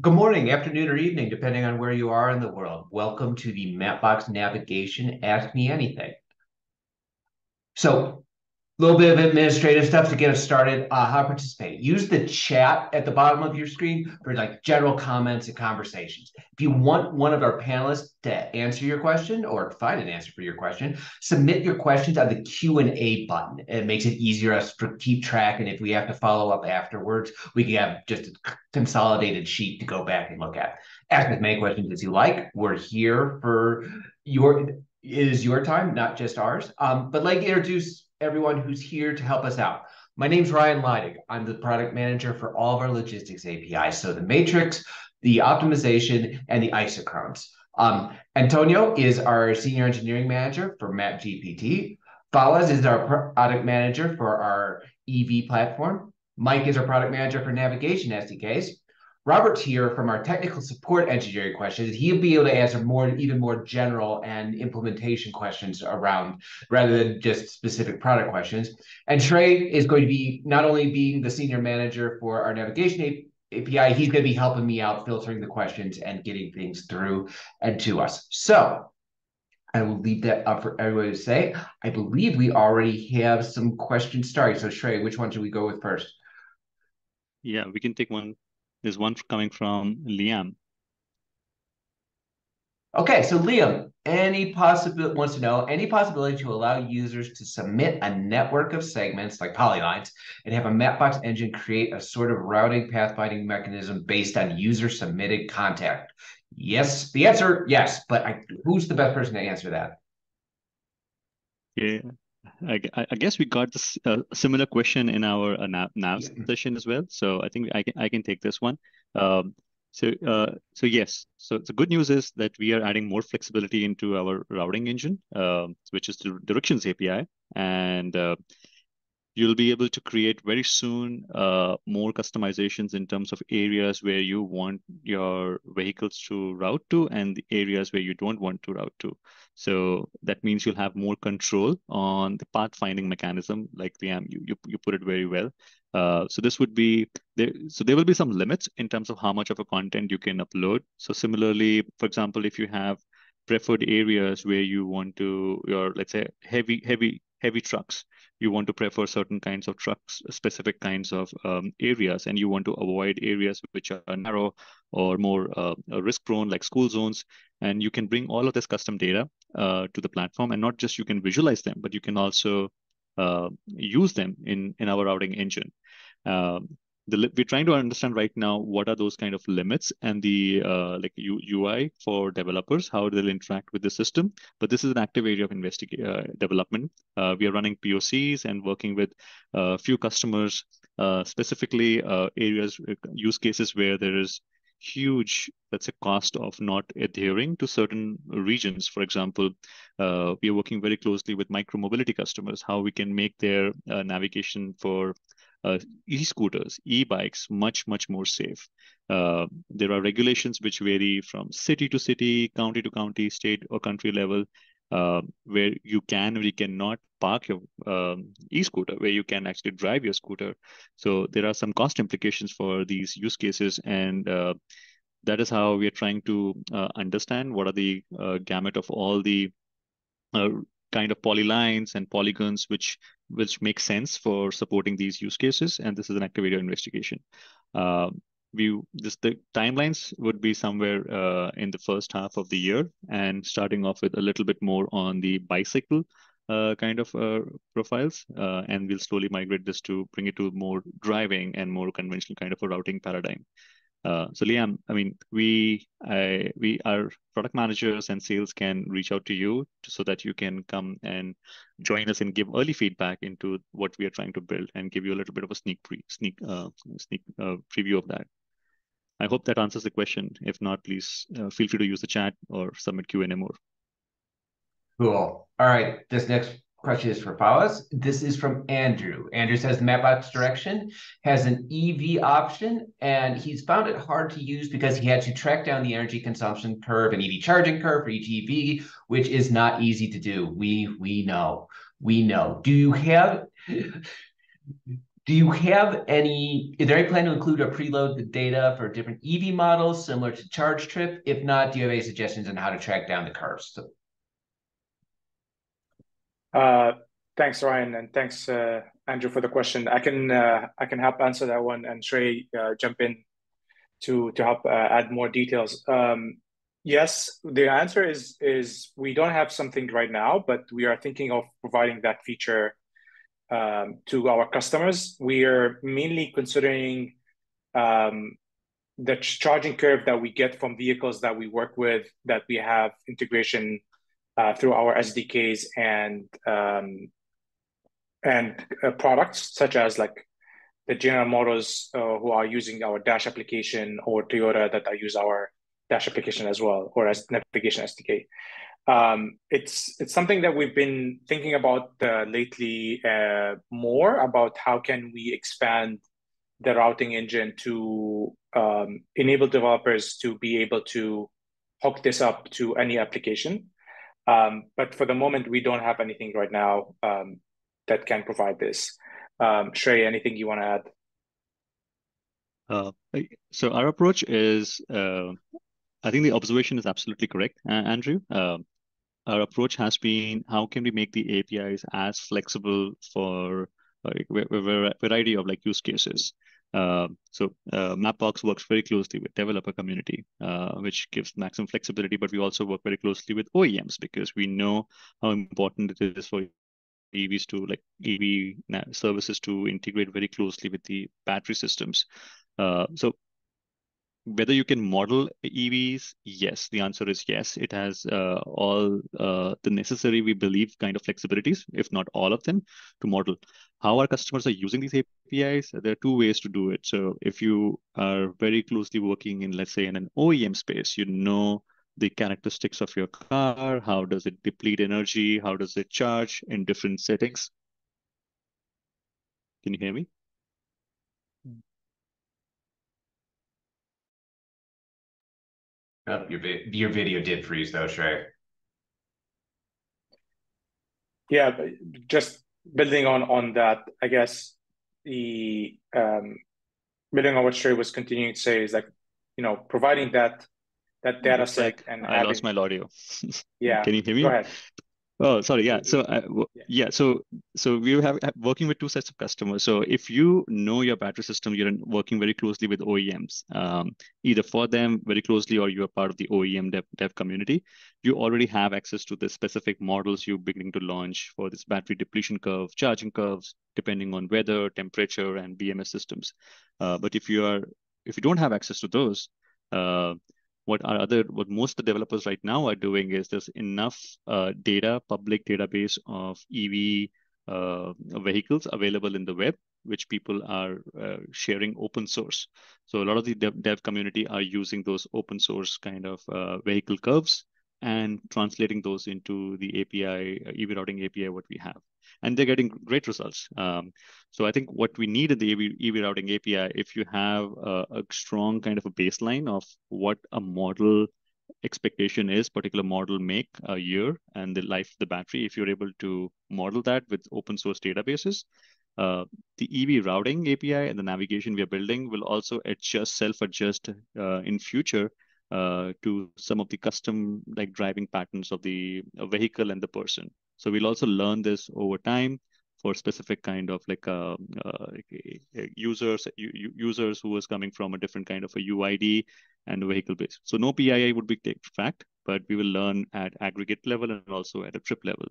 Good morning, afternoon, or evening, depending on where you are in the world. Welcome to the Mapbox Navigation Ask Me Anything. So little bit of administrative stuff to get us started. Uh, how to participate. Use the chat at the bottom of your screen for like general comments and conversations. If you want one of our panelists to answer your question or find an answer for your question, submit your questions on the Q&A button. It makes it easier us to keep track. And if we have to follow up afterwards, we can have just a consolidated sheet to go back and look at. Ask as many questions as you like. We're here for your, it is your time, not just ours. Um, but like introduce everyone who's here to help us out. My name's Ryan Leidig. I'm the product manager for all of our logistics APIs. So the matrix, the optimization, and the isochrones. Um, Antonio is our senior engineering manager for MapGPT. Falaz is our product manager for our EV platform. Mike is our product manager for navigation SDKs. Robert's here from our technical support engineering questions. He'll be able to answer more, even more general and implementation questions around rather than just specific product questions. And Shrey is going to be not only being the senior manager for our navigation API, he's going to be helping me out filtering the questions and getting things through and to us. So I will leave that up for everybody to say. I believe we already have some questions starting. So Shrey, which one should we go with first? Yeah, we can take one there's one coming from Liam. Okay, so Liam, any possibility wants to know any possibility to allow users to submit a network of segments like polylines and have a Mapbox engine create a sort of routing pathfinding mechanism based on user submitted contact? Yes, the answer yes, but I, who's the best person to answer that? Yeah, I, I guess we got this uh, similar question in our uh, nav, nav yeah. session as well. So I think I can I can take this one. Um, so uh, so yes. So the good news is that we are adding more flexibility into our routing engine, um, which is the directions API, and uh, you'll be able to create very soon uh, more customizations in terms of areas where you want your vehicles to route to and the areas where you don't want to route to. So that means you'll have more control on the pathfinding mechanism, like the you, you, you put it very well. Uh, so this would be there. So there will be some limits in terms of how much of a content you can upload. So similarly, for example, if you have preferred areas where you want to your let's say heavy heavy heavy trucks you want to prefer certain kinds of trucks, specific kinds of um, areas, and you want to avoid areas which are narrow or more uh, risk prone, like school zones. And you can bring all of this custom data uh, to the platform, and not just you can visualize them, but you can also uh, use them in in our routing engine. Um, the, we're trying to understand right now what are those kind of limits and the uh, like U, UI for developers, how they'll interact with the system. But this is an active area of investigate uh, development. Uh, we are running POCs and working with a uh, few customers, uh, specifically uh, areas, use cases where there is huge that's a cost of not adhering to certain regions for example we are working very closely with micro-mobility customers how we can make their navigation for uh, e-scooters, e-bikes much, much more safe. Uh, there are regulations which vary from city to city, county to county, state or country level, uh, where you can or you cannot park your um, e-scooter, where you can actually drive your scooter. So there are some cost implications for these use cases, and uh, that is how we are trying to uh, understand what are the uh, gamut of all the uh, kind of polylines and polygons which which make sense for supporting these use cases. And this is an active area investigation. Uh, we this the timelines would be somewhere uh, in the first half of the year, and starting off with a little bit more on the bicycle uh, kind of uh, profiles, uh, and we'll slowly migrate this to bring it to more driving and more conventional kind of a routing paradigm. Uh, so Liam, I mean, we I, we our product managers and sales can reach out to you to, so that you can come and join us and give early feedback into what we are trying to build and give you a little bit of a sneak pre sneak uh, sneak uh, preview of that. I hope that answers the question. If not, please uh, feel free to use the chat or submit Q and A more. Cool. All right. This next question is for Falaz. This is from Andrew. Andrew says the Mapbox direction has an EV option, and he's found it hard to use because he had to track down the energy consumption curve and EV charging curve for each EV, which is not easy to do. We we know. We know. Do you have do you have any, is there any plan to include or preload the data for different EV models similar to Chargetrip? If not, do you have any suggestions on how to track down the curves? Uh, thanks, Ryan, and thanks, uh, Andrew, for the question. I can uh, I can help answer that one, and uh, jump in to to help uh, add more details. Um, yes, the answer is is we don't have something right now, but we are thinking of providing that feature um, to our customers. We are mainly considering um, the charging curve that we get from vehicles that we work with that we have integration uh, through our SDKs and um, and uh, products such as like the General Motors uh, who are using our Dash application or Toyota that use our Dash application as well or as navigation SDK. Um, it's it's something that we've been thinking about uh, lately uh, more about how can we expand the routing engine to um, enable developers to be able to hook this up to any application. Um, but for the moment, we don't have anything right now um, that can provide this. Um, Shrey, anything you want to add? Uh, so our approach is, uh, I think the observation is absolutely correct, Andrew. Uh, our approach has been how can we make the APIs as flexible for a variety of like use cases. Uh, so uh, Mapbox works very closely with developer community, uh, which gives maximum flexibility. But we also work very closely with OEMs because we know how important it is for EVs to like EV services to integrate very closely with the battery systems. Uh, so whether you can model EVs, yes, the answer is yes. It has uh, all uh, the necessary, we believe, kind of flexibilities, if not all of them, to model. How our customers are using these APIs, there are two ways to do it. So if you are very closely working in, let's say, in an OEM space, you know the characteristics of your car, how does it deplete energy, how does it charge in different settings. Can you hear me? Oh, your your video did freeze though, Shrey. Yeah, just building on on that, I guess the um, building on what Shrey was continuing to say is like, you know, providing that that data set like and I having... lost my audio. yeah. Can you hear me? Go ahead. Oh, sorry. Yeah. So, uh, yeah. So, so we have working with two sets of customers. So, if you know your battery system, you're working very closely with OEMs, um, either for them very closely or you are part of the OEM dev, dev community. You already have access to the specific models you're beginning to launch for this battery depletion curve, charging curves, depending on weather, temperature, and BMS systems. Uh, but if you are if you don't have access to those, uh, what our other what most of the developers right now are doing is there's enough uh, data public database of ev uh, vehicles available in the web which people are uh, sharing open source. So a lot of the dev, dev community are using those open source kind of uh, vehicle curves and translating those into the api ev routing api what we have and they're getting great results. Um, so I think what we need in the EV, EV routing API, if you have a, a, strong kind of a baseline of what a model expectation is, particular model make a year and the life of the battery, if you're able to model that with open source databases, uh, the EV routing API and the navigation we are building will also adjust, self-adjust uh, in future uh, to some of the custom like driving patterns of the vehicle and the person. So we'll also learn this over time for specific kind of like uh, uh, users users who is coming from a different kind of a UID and vehicle base. So no PII would be fact, but we will learn at aggregate level and also at a trip level.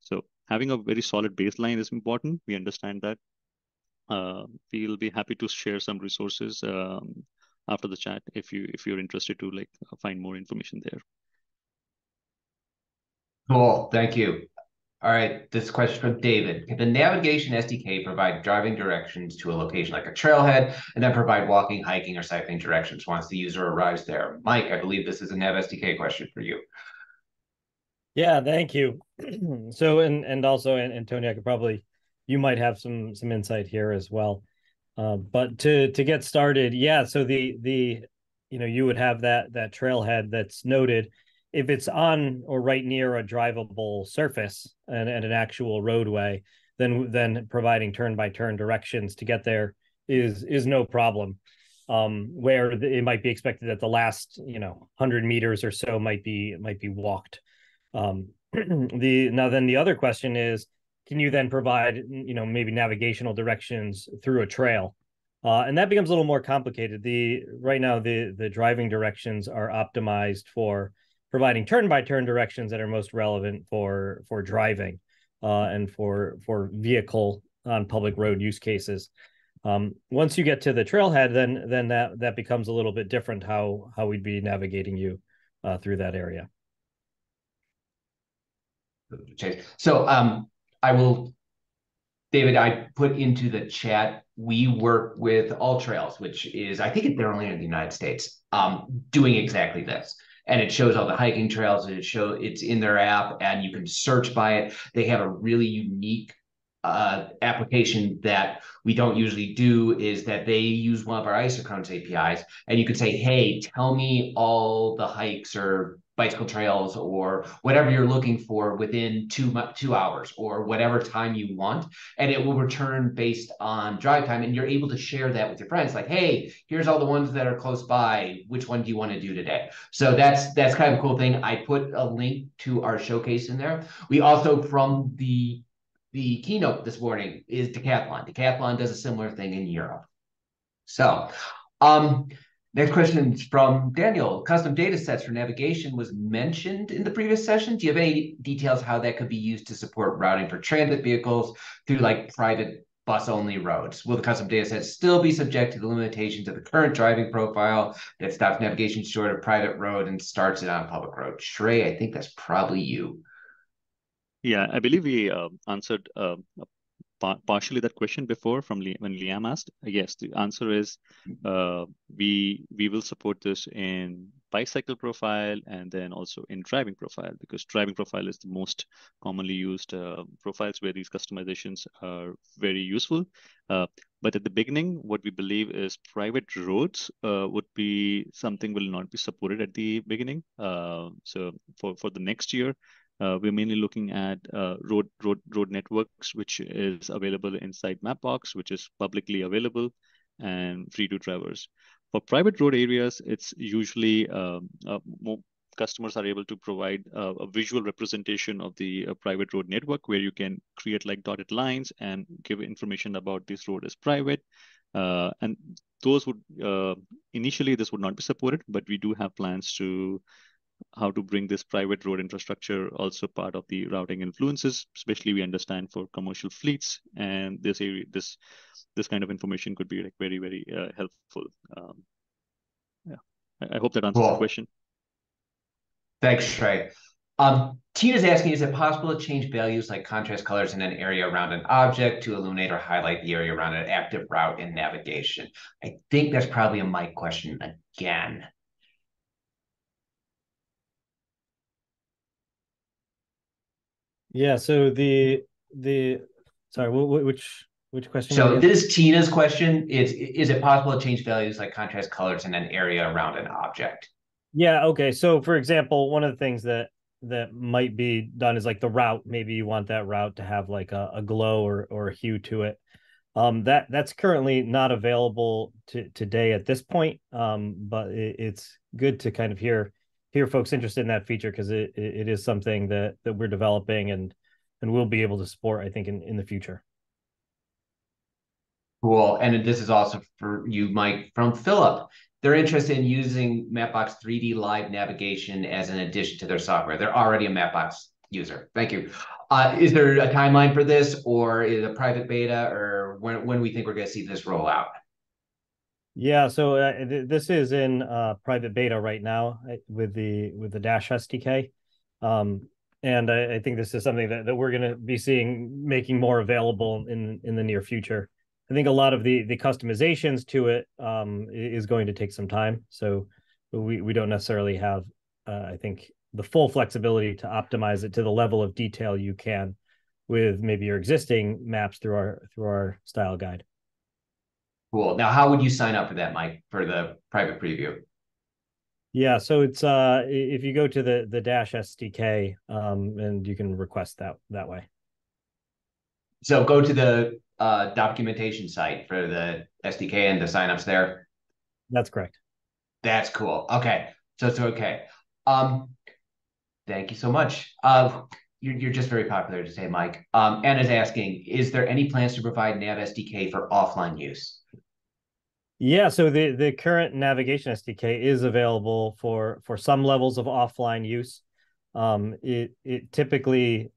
So having a very solid baseline is important. We understand that. Uh, we'll be happy to share some resources um, after the chat if you if you're interested to like find more information there. Cool, thank you. All right, this question from David. Can the navigation SDK provide driving directions to a location like a trailhead and then provide walking, hiking, or cycling directions once the user arrives there? Mike, I believe this is a Nav SDK question for you. Yeah, thank you. so, and and also, and, and Tony, I could probably, you might have some some insight here as well. Uh, but to to get started, yeah. So the the, you know, you would have that that trailhead that's noted if it's on or right near a drivable surface and, and an actual roadway, then then providing turn by turn directions to get there is is no problem. Um, where it might be expected that the last you know hundred meters or so might be might be walked. Um, the now then the other question is, can you then provide you know maybe navigational directions through a trail? Uh, and that becomes a little more complicated. The right now the the driving directions are optimized for providing turn by turn directions that are most relevant for for driving uh, and for for vehicle on public road use cases. Um, once you get to the trailhead, then then that that becomes a little bit different how how we'd be navigating you uh, through that area. So um, I will, David. I put into the chat. We work with AllTrails, which is I think they're only in the United States, um, doing exactly this and it shows all the hiking trails and it show it's in their app and you can search by it they have a really unique uh, application that we don't usually do is that they use one of our isochrones apis and you can say hey tell me all the hikes or bicycle trails or whatever you're looking for within two two hours or whatever time you want. And it will return based on drive time. And you're able to share that with your friends like hey here's all the ones that are close by. Which one do you want to do today? So that's that's kind of a cool thing. I put a link to our showcase in there. We also from the the keynote this morning is decathlon. Decathlon does a similar thing in europe. So um Next question is from Daniel. Custom data sets for navigation was mentioned in the previous session. Do you have any details how that could be used to support routing for transit vehicles through like private bus only roads? Will the custom data set still be subject to the limitations of the current driving profile that stops navigation short of private road and starts it on public road? Shrey, I think that's probably you. Yeah, I believe we uh, answered uh, partially that question before from when Liam asked? Yes, the answer is uh, we we will support this in bicycle profile and then also in driving profile because driving profile is the most commonly used uh, profiles where these customizations are very useful. Uh, but at the beginning, what we believe is private roads uh, would be something will not be supported at the beginning. Uh, so for, for the next year, uh, we're mainly looking at uh, road road road networks, which is available inside Mapbox, which is publicly available and free to drivers. For private road areas, it's usually um, uh, more customers are able to provide uh, a visual representation of the uh, private road network where you can create like dotted lines and give information about this road is private. Uh, and those would initially this would not be supported, but we do have plans to how to bring this private road infrastructure also part of the routing influences, especially we understand for commercial fleets. And this area, this this kind of information could be like very, very uh, helpful. Um, yeah, I, I, hope that answers cool. the question. Thanks, Shrey. Um, Tina's asking, is it possible to change values like contrast colors in an area around an object to illuminate or highlight the area around an active route in navigation? I think that's probably a Mike question again. Yeah. So the the sorry, which which question? So this is Tina's question. Is is it possible to change values like contrast colors in an area around an object? Yeah. Okay. So for example, one of the things that that might be done is like the route. Maybe you want that route to have like a, a glow or or a hue to it. Um, that that's currently not available to, today at this point. Um, but it, it's good to kind of hear hear folks interested in that feature because it, it is something that that we're developing and and we'll be able to support I think in in the future. Cool. And this is also for you, Mike, from Philip. They're interested in using Mapbox 3D Live navigation as an addition to their software. They're already a Mapbox user. Thank you. Uh, is there a timeline for this, or is it a private beta, or when when we think we're going to see this roll out? Yeah, so uh, th- this is in uh, private beta right now uh, with the with the Dash SDK, um, and I, I, think this is something that, that we're going to be seeing making more available in in the near future. I think a lot of the the customizations to it um, is going to take some time, so we we don't necessarily have uh, I think the full flexibility to optimize it to the level of detail you can with maybe your existing maps through our through our style guide. Cool. Now, how would you sign up for that, Mike, for the private preview? Yeah, so it's uh if you go to the the Dash SDK, um, and you can request that that way. So go to the uh, documentation site for the SDK and the signups there. That's correct. That's cool. Okay, so it's okay. Um, thank you so much. Uh, you're, you're just very popular to say, Mike. Um, Anna's asking, is there any plans to provide Nav SDK for offline use? Yeah, so the the current navigation SDK is available for for some levels of offline use. Um, it it typically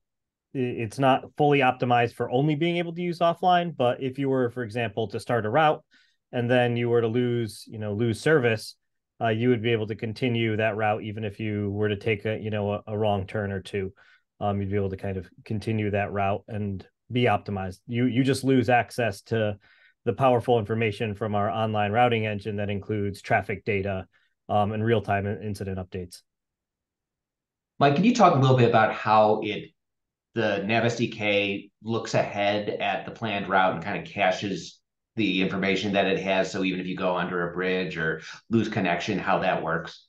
it's not fully optimized for only being able to use offline, but if you were, for example, to start a route and then you were to lose, you know, lose service, uh, you would be able to continue that route even if you were to take a, you know, a, a wrong turn or two. Um, you'd be able to kind of continue that route and be optimized. You you just lose access to the powerful information from our online routing engine that includes traffic data um, and real-time incident updates. Mike, can you talk a little bit about how it the Nav SDK looks ahead at the planned route and kind of caches the information that it has. So even if you go under a bridge or lose connection, how that works.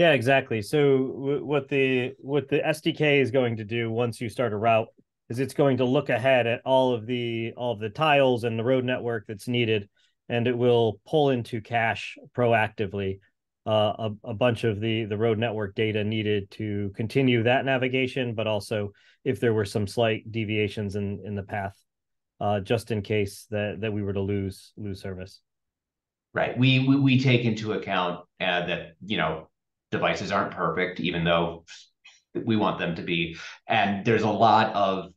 Yeah, exactly. So what the what the SDK is going to do once you start a route is it's going to look ahead at all of the all of the tiles and the road network that's needed, and it will pull into cache proactively uh, a, a bunch of the the road network data needed to continue that navigation, but also if there were some slight deviations in in the path, uh, just in case that that we were to lose lose service. Right. We we, we take into account uh, that you know devices aren't perfect, even though we want them to be, and there's a lot of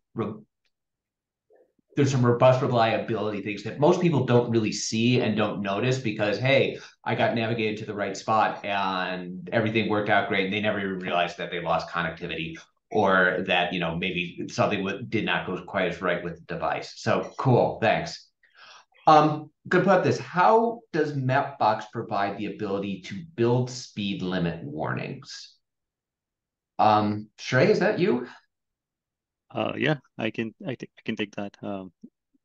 there's some robust reliability things that most people don't really see and don't notice because hey i got navigated to the right spot and everything worked out great and they never even realized that they lost connectivity or that you know maybe something did not go quite as right with the device. So cool. Thanks um gonna put up this how does mapbox provide the ability to build speed limit warnings um Shrey, is that you uh, yeah, I can I, I can take that. Um,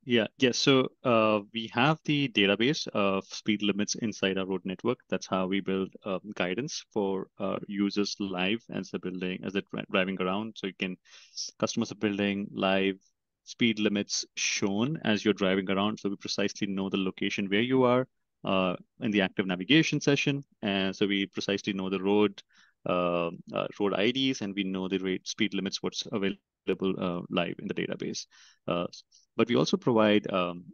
yeah, yeah. So uh, we have the database of speed limits inside our road network. That's how we build um, guidance for uh, users live as they're building as they're driving around. So you can customers are building live speed limits shown as you're driving around. So we precisely know the location where you are uh, in the active navigation session, and so we precisely know the road uh, uh, road IDs, and we know the rate speed limits what's available uh, live in the database. Uh, but we also provide um,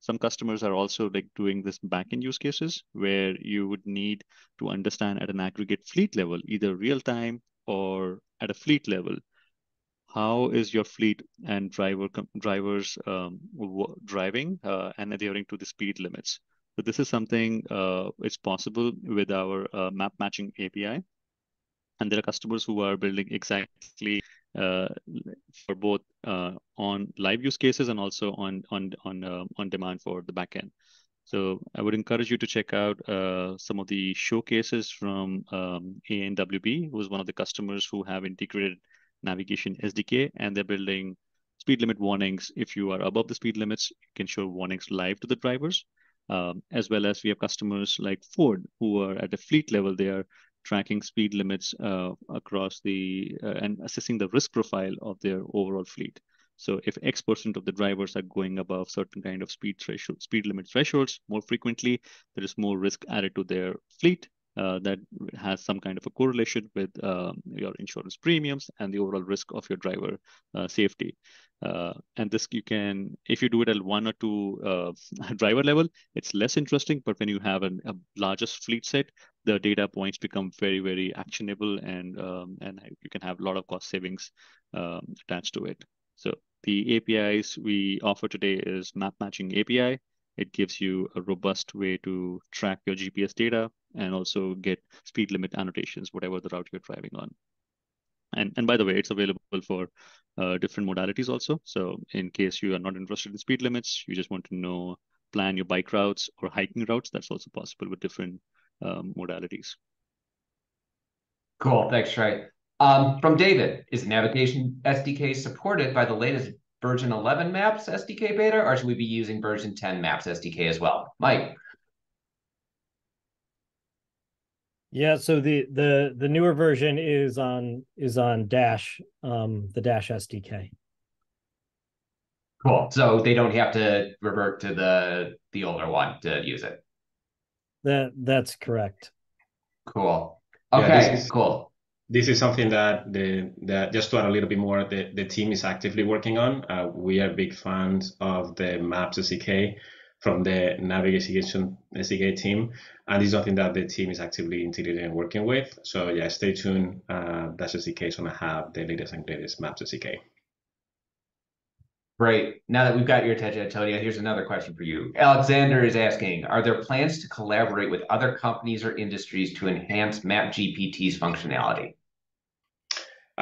some customers are also like doing this backend use cases where you would need to understand at an aggregate fleet level, either real time or at a fleet level, how is your fleet and driver drivers um, driving uh, and adhering to the speed limits. So this is something uh, it's possible with our uh, map matching API. And there are customers who are building exactly uh, for both uh, on live use cases and also on on on uh, on demand for the backend. So I would encourage you to check out uh, some of the showcases from um, ANWB, who is one of the customers who have integrated navigation SDK, and they're building speed limit warnings. If you are above the speed limits, you can show warnings live to the drivers. Um, as well as we have customers like Ford, who are at a fleet level, they are tracking speed limits uh, across the uh, and assessing the risk profile of their overall fleet. So if X percent of the drivers are going above certain kind of speed threshold, speed limit thresholds more frequently, there is more risk added to their fleet. Uh, that has some kind of a correlation with um, your insurance premiums and the overall risk of your driver uh, safety. Uh, and this you can, if you do it at one or two uh, driver level, it's less interesting. But when you have an, a largest fleet set, the data points become very, very actionable, and um, and you can have a lot of cost savings um, attached to it. So the APIs we offer today is map matching API. It gives you a robust way to track your GPS data and also get speed limit annotations, whatever the route you're driving on. And, and by the way, it's available for uh, different modalities also. So in case you are not interested in speed limits, you just want to know, plan your bike routes or hiking routes, that's also possible with different um, modalities. Cool, thanks, Shrey. Um, from David, is navigation SDK supported by the latest version 11 maps SDK beta, or should we be using version 10 maps SDK as well? Mike. Yeah, so the the the newer version is on is on Dash, um, the Dash SDK. Cool. So they don't have to revert to the the older one to use it. That that's correct. Cool. Yeah, Okay, this is- cool. This is something that the that just to add a little bit more, the, the team is actively working on. Uh, we are big fans of the Maps SDK from the Navigation SDK team, and it's something that the team is actively integrating and working with. So yeah, stay tuned. Uh, Dash SDK is gonna have the latest and greatest Maps SDK. Great. Now that we've got your attention, Antonio, here's another question for you. Alexander is asking, are there plans to collaborate with other companies or industries to enhance MapGPT's functionality?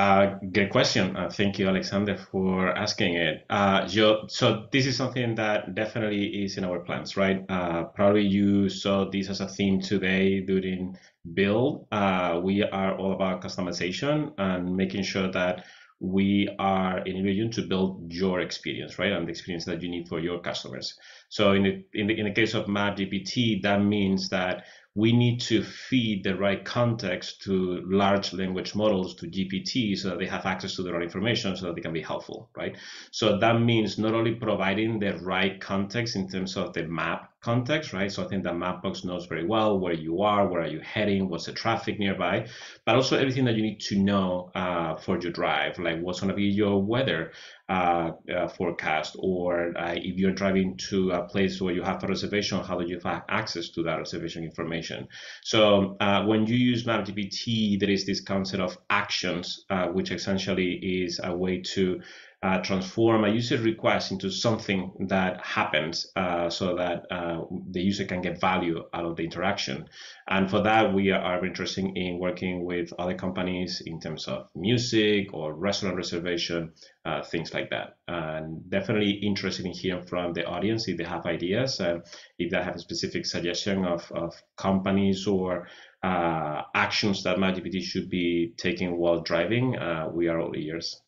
Uh, good question. Uh, thank you, Alexander, for asking it. Uh, so this is something that definitely is in our plans, right? Uh, probably you saw this as a theme today during build. Uh, we are all about customization and making sure that we are in region to build your experience, right? And the experience that you need for your customers. So in the, in the, in the case of MapGPT, that means that we need to feed the right context to large language models to GPT so that they have access to the right information so that they can be helpful, right? So that means not only providing the right context in terms of the map context, right? So I think that Mapbox knows very well where you are, where are you heading, what's the traffic nearby, but also everything that you need to know uh, for your drive, like what's going to be your weather uh, uh, forecast, or uh, if you're driving to a place where you have a reservation, how do you have access to that reservation information? So uh, when you use MapGPT, there is this concept of actions, uh, which essentially is a way to uh, transform a user request into something that happens uh, so that uh, the user can get value out of the interaction. And for that, we are interested in working with other companies in terms of music or restaurant reservation, uh, things like that. And definitely interested in hearing from the audience if they have ideas, uh, if they have a specific suggestion of, of companies or uh, actions that MapGPT should be taking while driving. we are all ears.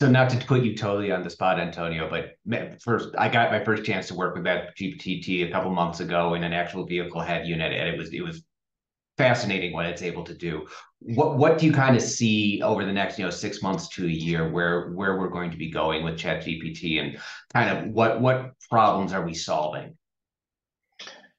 So not to put you totally on the spot, Antonio, but first, I got my first chance to work with MapGPT a couple months ago in an actual vehicle head unit, and it was it was fascinating what it's able to do. What what do you kind of see over the next you know six months to a year where where we're going to be going with ChatGPT and kind of what what problems are we solving?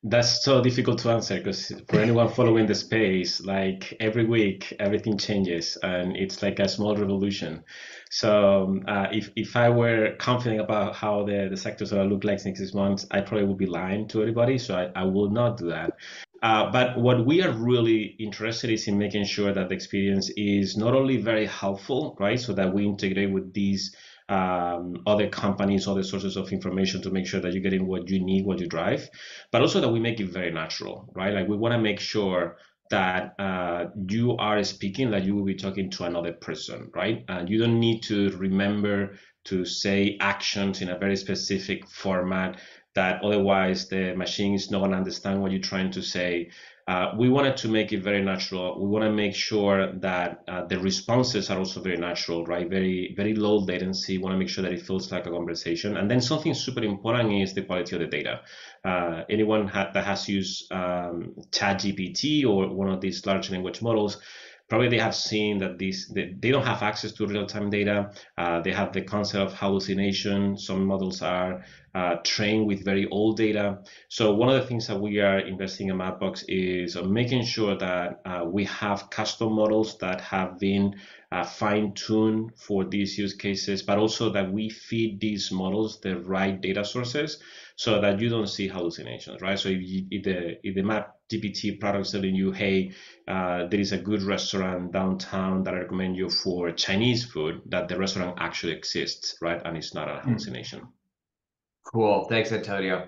That's so difficult to answer because for anyone following the space, like every week, everything changes and it's like a small revolution. So uh, if if I were confident about how the, the sectors will look like next six months, I probably would be lying to everybody. So I, I will not do that. Uh, but what we are really interested is in making sure that the experience is not only very helpful, right? So that we integrate with these um, other companies, other sources of information to make sure that you're getting what you need, what you drive, but also that we make it very natural, right? Like we want to make sure that uh, you are speaking that you will be talking to another person, right? And you don't need to remember to say actions in a very specific format that otherwise the machine is not going to understand what you're trying to say. Uh, we wanted to make it very natural. We want to make sure that uh, the responses are also very natural, right? Very, very low latency. We want to make sure that it feels like a conversation. And then something super important is the quality of the data. Uh, anyone ha- that has used um, ChatGPT or one of these large language models, probably they have seen that these they, they don't have access to real-time data. Uh, they have the concept of hallucination. Some models are uh, trained with very old data. So one of the things that we are investing in Mapbox is making sure that uh, we have custom models that have been uh, fine-tuned for these use cases, but also that we feed these models the right data sources so that you don't see hallucinations, right? So if, you, if the if the Map GPT product is telling you, hey, uh, there is a good restaurant downtown that I recommend you for Chinese food, that the restaurant actually exists, right? And it's not a hallucination. Cool. Thanks, Antonio.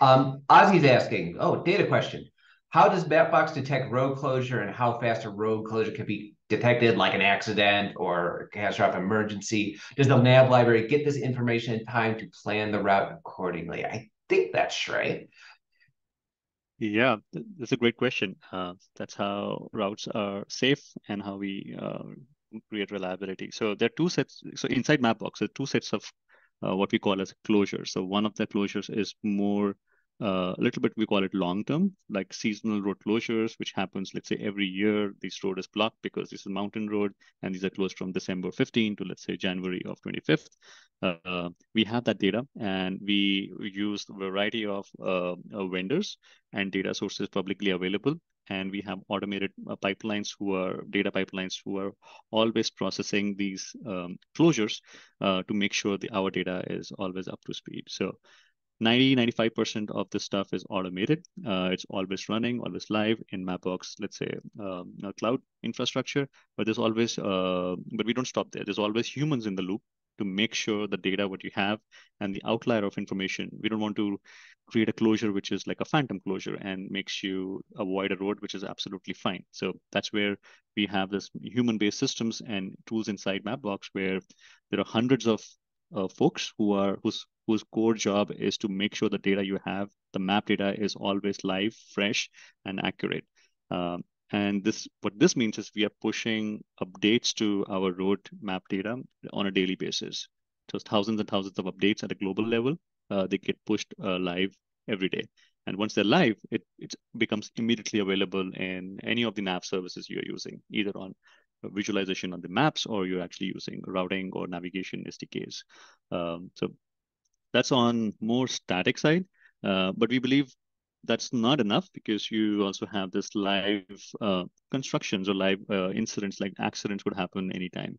Um, Ozzy's asking, oh, data question. How does Mapbox detect road closure and how fast a road closure can be detected, like an accident or a catastrophic emergency? Does the nav library get this information in time to plan the route accordingly? I think that's right. Yeah, that's a great question. Uh, that's how routes are safe and how we uh, create reliability. So there are two sets. So inside Mapbox, there are two sets of uh, what we call as closures. So one of the closures is more uh, a little bit, we call it long term, like seasonal road closures, which happens, let's say, every year. This road is blocked because this is mountain road, and these are closed from December 15 to, let's say, January of 25th. Uh, we have that data, and we use a variety of uh, vendors and data sources publicly available and we have automated uh, pipelines who are data pipelines who are always processing these um, closures uh, to make sure the, our data is always up to speed. So 90, 95% of this stuff is automated. Uh, it's always running, always live in Mapbox, let's say um, cloud infrastructure, but there's always, uh, but we don't stop there. There's always humans in the loop to make sure the data what you have and the outlier of information. We don't want to create a closure which is like a phantom closure and makes you avoid a road which is absolutely fine. So that's where we have this human based systems and tools inside mapbox where there are hundreds of uh, folks who are whose whose core job is to make sure the data you have the map data is always live fresh and accurate. Um, and this what this means is we are pushing updates to our road map data on a daily basis. So thousands and thousands of updates at a global level. Uh, they get pushed uh, live every day. And once they're live, it, it becomes immediately available in any of the nav services you're using, either on visualization on the maps or you're actually using routing or navigation SDKs. Um, so that's on more static side. Uh, but we believe that's not enough because you also have this live uh, constructions or live uh, incidents like accidents would happen anytime.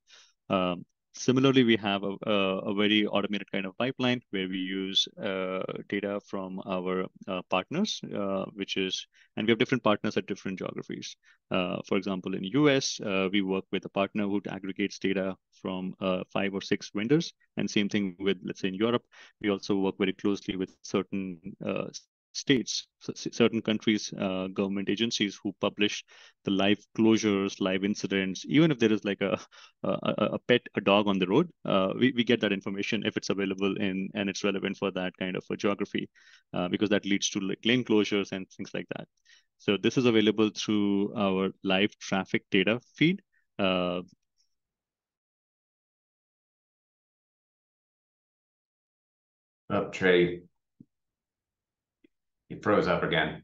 Um, similarly, we have a, a, a, very automated kind of pipeline where we use uh, data from our uh, partners, uh, which is, and we have different partners at different geographies. Uh, for example, in US, we work with a partner who aggregates data from five or six vendors. And same thing with, let's say in Europe, we also work very closely with certain states, certain countries, uh, government agencies who publish the live closures, live incidents, even if there is like a a, a pet, a dog on the road, uh, we, we get that information if it's available in and it's relevant for that kind of a geography, uh, because that leads to like lane closures and things like that. So this is available through our live traffic data feed. Uh, oh, He froze up again.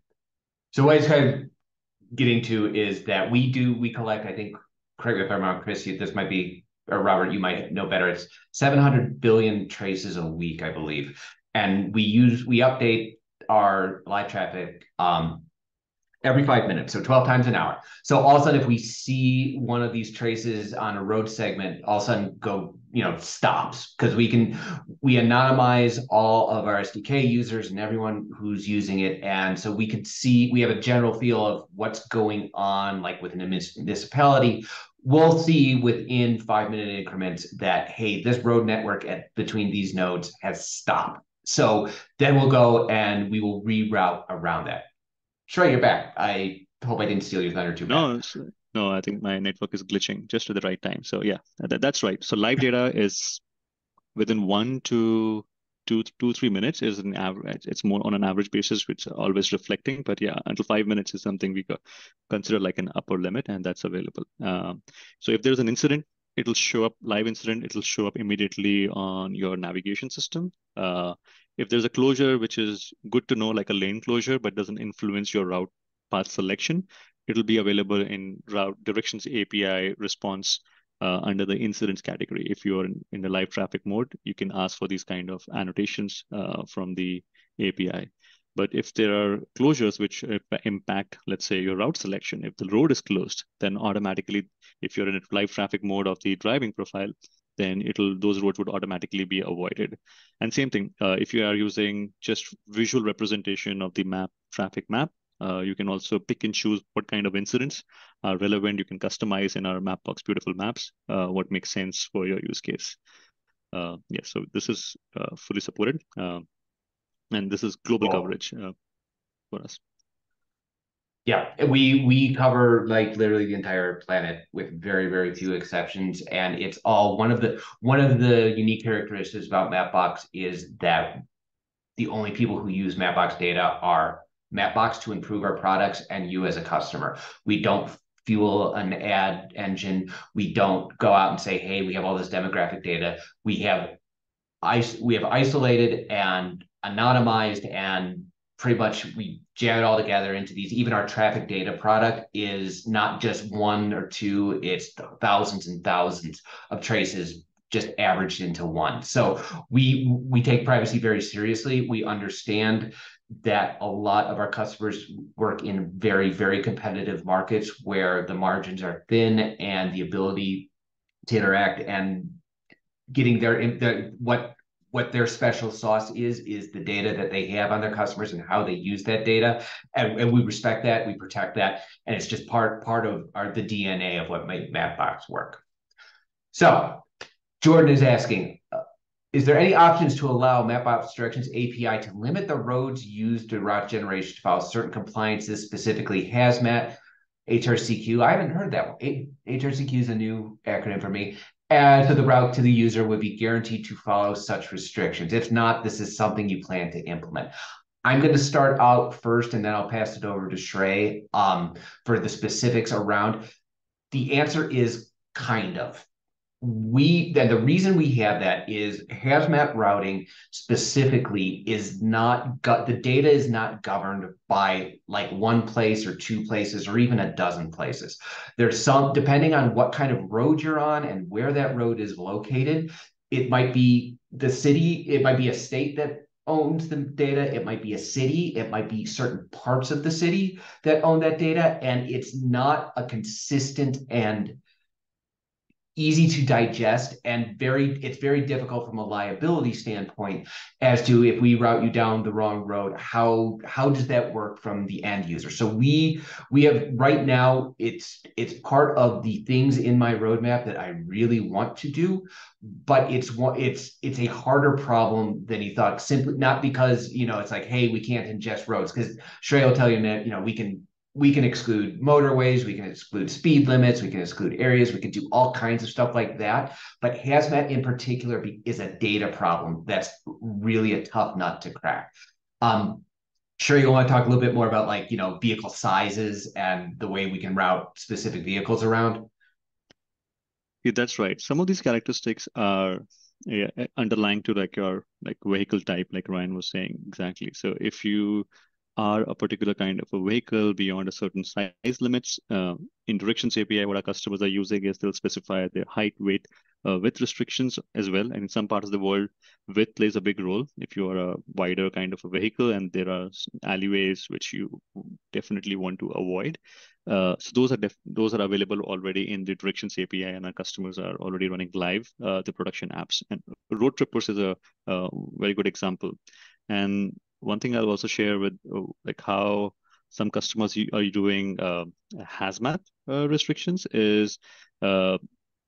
So what he's kind of getting to is that we do we collect. I think correct me if I'm wrong, Chris. This might be or Robert. You might know better. It's 700 billion traces a week, I believe, and we use we update our live traffic um, every five minutes, so 12 times an hour. So all of a sudden, if we see one of these traces on a road segment, all of a sudden go, you know, stops because we can we anonymize all of our SDK users and everyone who's using it. And so we can see we have a general feel of what's going on, like within a municipality. We'll see within five minute increments that hey, this road network at between these nodes has stopped. So then we'll go and we will reroute around that. Shrey, you're back. I hope I didn't steal your thunder too bad. No, no, I think my network is glitching just at the right time. So yeah, that, that's right. So live data is within one to two, two, three minutes is an average. It's more on an average basis, which always reflecting. But yeah, until five minutes is something we consider like an upper limit, and that's available. Um, so if there's an incident, it'll show up live incident. It'll show up immediately on your navigation system. Uh, if there's a closure, which is good to know, like a lane closure, but doesn't influence your route path selection, it'll be available in route directions API response uh, under the incidents category. If you're in, in the live traffic mode, you can ask for these kind of annotations uh, from the API. But if there are closures which impact, let's say, your route selection, if the road is closed, then automatically, if you're in a live traffic mode of the driving profile, then it'll those roads would automatically be avoided. And same thing, uh, if you are using just visual representation of the map traffic map, uh, you can also pick and choose what kind of incidents are relevant. You can customize in our Mapbox beautiful maps uh, what makes sense for your use case. Uh, yeah, so this is uh, fully supported, uh, and this is global cool. coverage for us. Yeah, we we cover like literally the entire planet with very very few exceptions, and it's all one of the one of the unique characteristics about Mapbox is that the only people who use Mapbox data are Mapbox to improve our products and you as a customer. We don't fuel an ad engine. We don't go out and say, "Hey, we have all this demographic data." We have we have isolated and anonymized and pretty much we jam it all together into these. Even our traffic data product is not just one or two; it's thousands and thousands of traces just averaged into one. So we we take privacy very seriously. We understand that a lot of our customers work in very very competitive markets where the margins are thin and the ability to interact and getting their, their what what their special sauce is is the data that they have on their customers and how they use that data. And, and we respect that we protect that and it's just part part of our the dna of what make mapbox work. So jordan is asking is there any options to allow mapbox directions api to limit the roads used to route generation to follow certain compliances specifically hazmat HRCQ. I haven't heard that one. HRCQ is a new acronym for me and so the route to the user would be guaranteed to follow such restrictions. If not, this is something you plan to implement. I'm going to start out first, and then I'll pass it over to Shrey um, for the specifics around. The answer is kind of we then the reason we have that is hazmat routing specifically is not got the data is not governed by like one place or two places or even a dozen places. There's some depending on what kind of road you're on and where that road is located it might be the city it might be a state that owns the data it might be a city it might be certain parts of the city that own that data and it's not a consistent and easy to digest and very it's very difficult from a liability standpoint as to if we route you down the wrong road how how does that work from the end user? So we we have right now it's it's part of the things in my roadmap that i really want to do but it's one it's it's a harder problem than he thought simply not because you know it's like hey we can't ingest roads because Shrey will tell you that you know we can we can exclude motorways, we can exclude speed limits, we can exclude areas, we can do all kinds of stuff like that. But hazmat in particular is a data problem that's really a tough nut to crack. Um, Shrey, you want to talk a little bit more about like, you know, vehicle sizes and the way we can route specific vehicles around? Yeah, that's right. Some of these characteristics are yeah, underlying to like your like vehicle type, like Ryan was saying exactly. So if you are a particular kind of a vehicle beyond a certain size limits. Uh, in Directions API, what our customers are using is they'll specify their height, weight, uh, width restrictions as well. And in some parts of the world, width plays a big role. If you are a wider kind of a vehicle and there are alleyways which you definitely want to avoid. Uh, so those are those are available already in the Directions API, and our customers are already running live uh, the production apps. And Roadtrippers is a, a very good example. And one thing I'll also share with uh, like how some customers are doing uh, hazmat uh, restrictions is uh,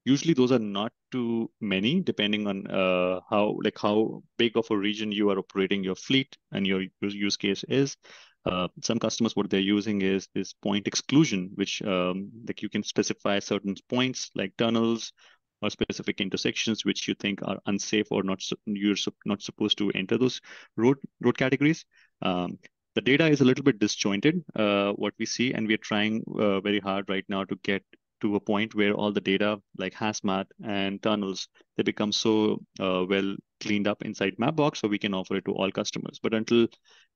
usually those are not too many depending on uh, how like how big of a region you are operating your fleet and your use case is. Uh, some customers what they're using is this point exclusion which um, like you can specify certain points like tunnels or specific intersections which you think are unsafe or not you're not supposed to enter those road road categories. Um, the data is a little bit disjointed, uh, what we see, and we're trying uh, very hard right now to get to a point where all the data like hazmat and tunnels they become so uh, well cleaned up inside mapbox so we can offer it to all customers but until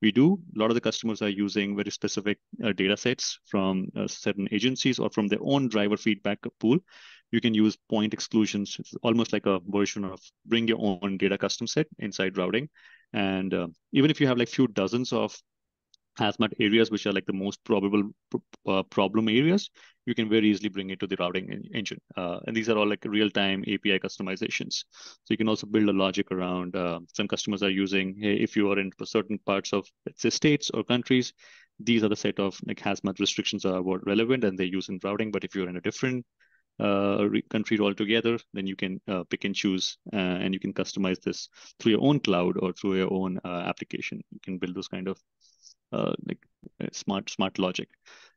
we do a lot of the customers are using very specific uh, data sets from uh, certain agencies or from their own driver feedback pool you can use point exclusions. It's almost like a version of bring your own data custom set inside routing. And uh, even if you have like few dozens of hazmat areas, which are like the most probable uh, problem areas, you can very easily bring it to the routing engine. Uh, and these are all like real-time API customizations. So you can also build a logic around uh, some customers are using, hey, if you are in certain parts of, let's say, states or countries, these are the set of like hazmat restrictions are what relevant and they use in routing. But if you're in a different uh, country altogether, then you can uh, pick and choose uh, and you can customize this through your own cloud or through your own uh, application. You can build those kind of uh, like uh, smart smart logic.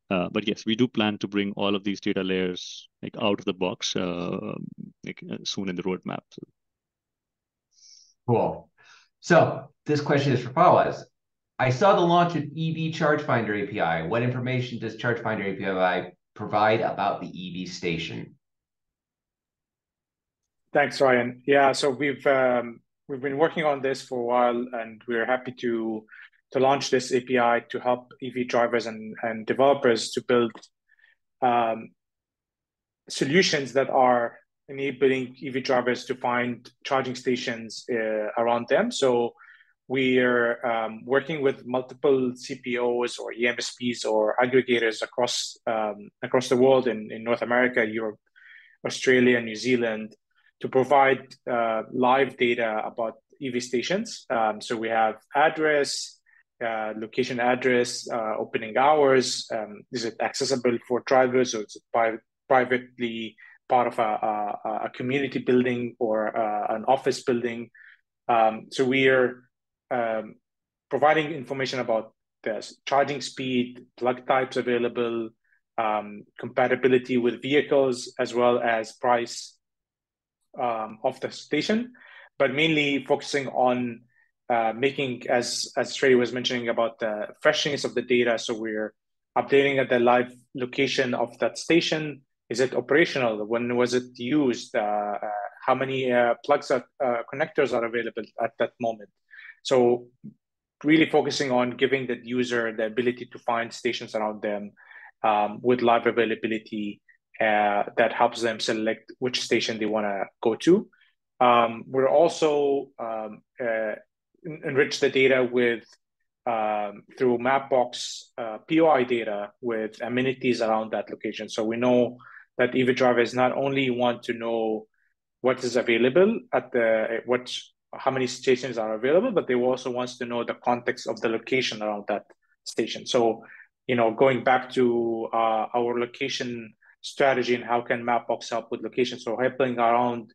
but yes, we do plan to bring all of these data layers like out of the box like, soon in the roadmap. Cool. So this question is for Fawaz. I saw the launch of EV Charge Finder API. What information does Charge Finder API provide about the EV station? Thanks, Ryan. Yeah, so we've um, we've been working on this for a while, and we're happy to to launch this API to help EV drivers and, and developers to build um, solutions that are enabling EV drivers to find charging stations uh, around them. So we're um, working with multiple CPOs or EMSPs or aggregators across um, across the world in, in North America, Europe, Australia, New Zealand, to provide uh, live data about EV stations. Um, so we have address, uh, location address, uh, opening hours. Um, is it accessible for drivers or is it pri- privately part of a, a, a community building or uh, an office building? Um, so we are um, providing information about the charging speed, plug types available, um, compatibility with vehicles, as well as price um, of the station, but mainly focusing on uh, making, as as Shrey was mentioning about the freshness of the data. So we're updating at the live location of that station. Is it operational? When was it used? Uh, uh, how many uh, plugs are, uh, connectors are available at that moment? So really focusing on giving the user the ability to find stations around them um, with live availability uh, that helps them select which station they want to go to. Um, we're also um, uh, enrich the data with um, through Mapbox uh, POI data with amenities around that location. So we know that EV drivers not only want to know what is available at the what how many stations are available, but they also wants to know the context of the location around that station. So, you know, going back to uh, our location strategy and how can Mapbox help with location. So helping around,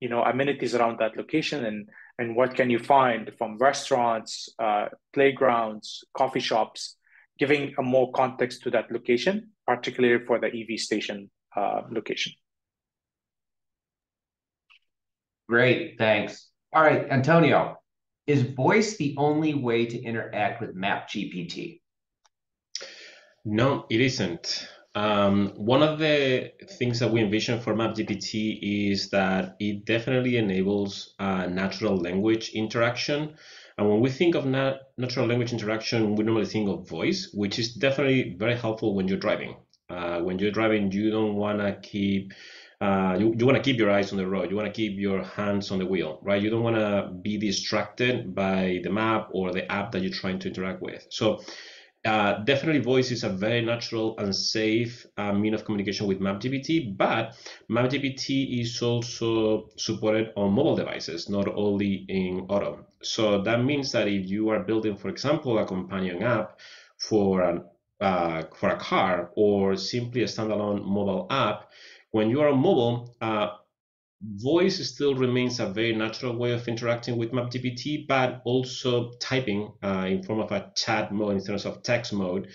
you know, amenities around that location and and what can you find from restaurants, uh, playgrounds, coffee shops, giving a more context to that location, particularly for the EV station uh, location. Great, thanks. All right, Antonio, is voice the only way to interact with MapGPT? No, it isn't. Um, one of the things that we envision for MapGPT is that it definitely enables uh, natural language interaction. And when we think of nat natural language interaction, we normally think of voice, which is definitely very helpful when you're driving. Uh, when you're driving, you don't want to keep uh, you, you want to keep your eyes on the road. You want to keep your hands on the wheel, right? You don't want to be distracted by the map or the app that you're trying to interact with. So uh, definitely voice is a very natural and safe uh, mean of communication with MapGPT, but MapGPT is also supported on mobile devices, not only in auto. So that means that if you are building, for example, a companion app for an uh, for a car or simply a standalone mobile app, when you are on mobile, uh, voice still remains a very natural way of interacting with MapGPT, but also typing uh, in form of a chat mode in terms of text mode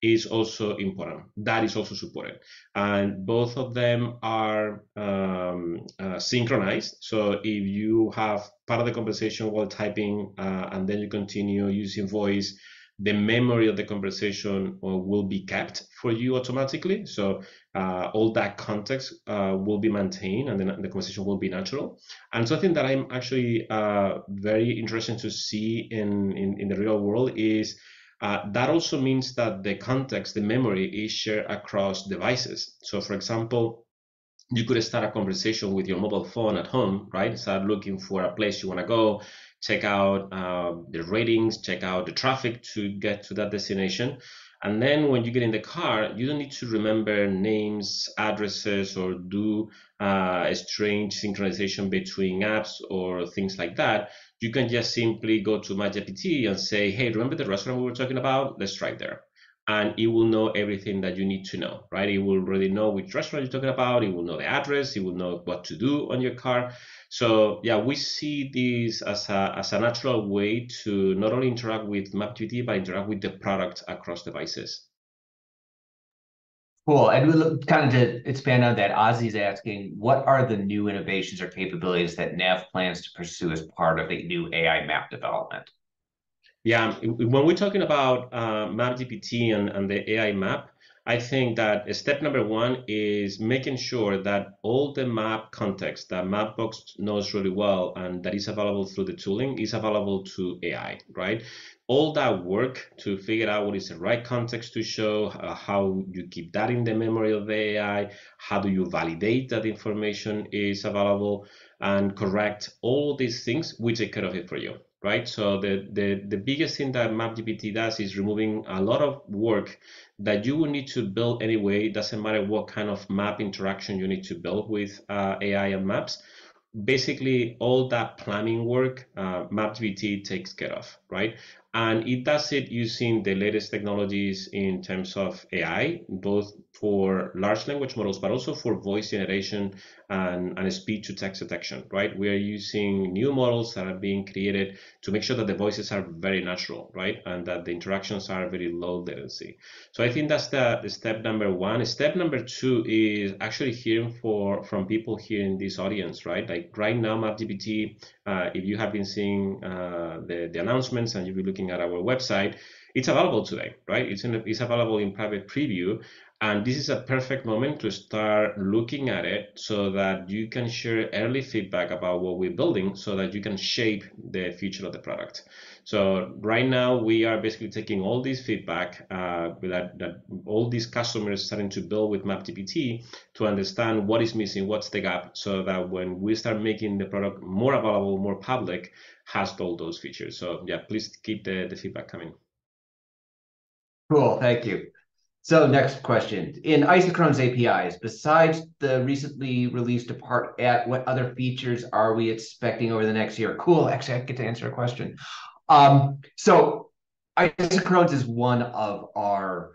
is also important. That is also supported. And both of them are um, uh, synchronized. So if you have part of the conversation while typing uh, and then you continue using voice, the memory of the conversation uh, will be kept for you automatically. So uh, all that context uh, will be maintained and then the conversation will be natural. And something that I'm actually uh, very interested to see in, in, in the real world is uh, that also means that the context, the memory is shared across devices. So for example, you could start a conversation with your mobile phone at home, right? Start looking for a place you want to go, check out uh, the ratings, check out the traffic to get to that destination. And then when you get in the car, you don't need to remember names, addresses, or do uh, a strange synchronization between apps or things like that. You can just simply go to MapGPT and say, hey, remember the restaurant we were talking about? Let's drive there and it will know everything that you need to know, right? It will already know which restaurant you're talking about. It will know the address. It will know what to do on your car. So yeah, we see this as a, as a natural way to not only interact with MapGPT, but interact with the product across devices. Cool. And we look kind of to expand on that, Ozzy's asking, what are the new innovations or capabilities that Nav plans to pursue as part of the new AI map development? Yeah, when we're talking about uh, MapGPT and, and the AI map, I think that step number one is making sure that all the map context that Mapbox knows really well and that is available through the tooling is available to AI, right? all that work to figure out what is the right context to show, uh, how you keep that in the memory of the AI, how do you validate that information is available and correct all these things, we take care of it for you right? So the, the, the biggest thing that MapGPT does is removing a lot of work that you will need to build anyway. It doesn't matter what kind of map interaction you need to build with uh, AI and maps. Basically, all that planning work, uh, MapGPT takes care of, right? And it does it using the latest technologies in terms of AI, both for large language models, but also for voice generation and, and speech to text detection, right? We are using new models that are being created to make sure that the voices are very natural, right? And that the interactions are very low latency. So I think that's the, the step number one. Step number two is actually hearing for from people here in this audience, right? Like right now, MapGPT, uh, if you have been seeing uh, the, the announcements and you'll be looking at our website, it's available today, right? It's, in, it's available in private preview. And this is a perfect moment to start looking at it so that you can share early feedback about what we're building so that you can shape the future of the product. So right now we are basically taking all this feedback uh, that, that all these customers starting to build with MapGPT to understand what is missing, what's the gap, so that when we start making the product more available, more public, has all those features. So yeah, please keep the, the feedback coming. Cool, thank you. So next question. In Isochrone's APIs, besides the recently released Depart at, what other features are we expecting over the next year? Cool. Actually, I get to answer a question. Um, so Isochrones is one of our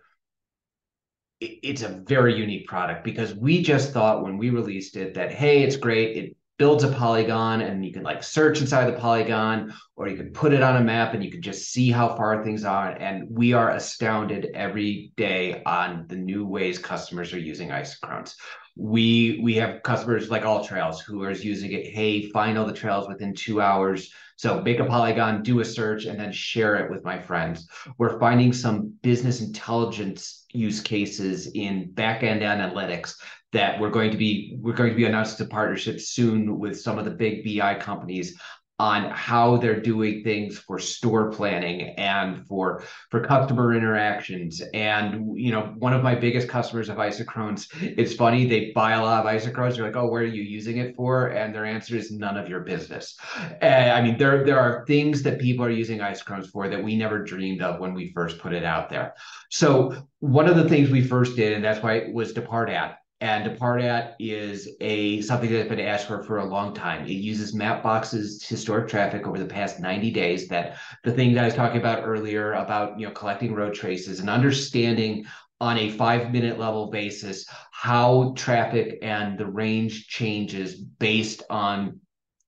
it's a very unique product because we just thought when we released it that hey it's great it builds a polygon and you can like search inside the polygon or you can put it on a map and you can just see how far things are. And we are astounded every day on the new ways customers are using isochrones we we have customers like AllTrails who are using it hey find all the trails within two hours. So make a polygon do a search and then share it with my friends. We're finding some business intelligence use cases in backend analytics that we're going to be we're going to be announcing a partnership soon with some of the big BI companies on how they're doing things for store planning and for for customer interactions. And you know one of my biggest customers of isochrones it's funny they buy a lot of isochrones they're like oh where are you using it for? And their answer is none of your business. And i mean there there are things that people are using isochrones for that we never dreamed of when we first put it out there. So one of the things we first did and that's why it was depart at and depart at is a something that's been asked for for a long time. It uses Mapbox's historic traffic over the past 90 days. That the thing that I was talking about earlier about you know collecting road traces and understanding on a five minute level basis how traffic and the range changes based on